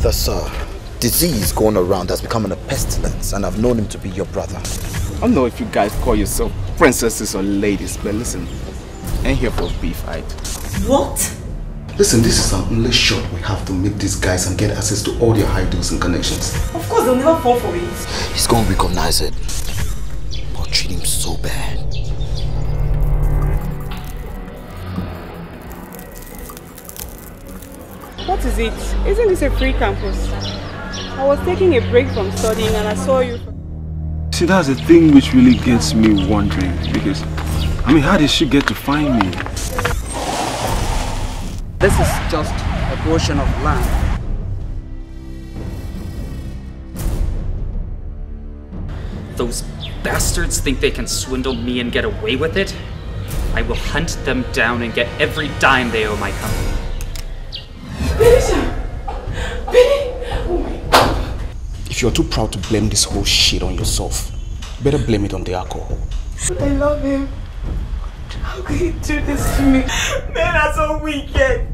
The sir, disease going around has become a pestilence and I've known him to be your brother. I don't know if you guys call yourself princesses or ladies, but listen, I ain't here for a beef fight. What? Listen, this is our only shot we have to meet these guys and get access to all their high deals and connections. Of course, they'll never fall for it. He's gonna recognize it. What is it? Isn't this a free campus? I was taking a break from studying and I saw you. See, that's the thing which really gets me wondering because, I mean, how did she get to find me? This is just a portion of land. Those bastards think they can swindle me and get away with it? I will hunt them down and get every dime they owe my company. Oh if you're too proud to blame this whole shit on yourself, better blame it on the alcohol. I love him. How could he do this to me? Men are so wicked.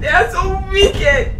They are so wicked.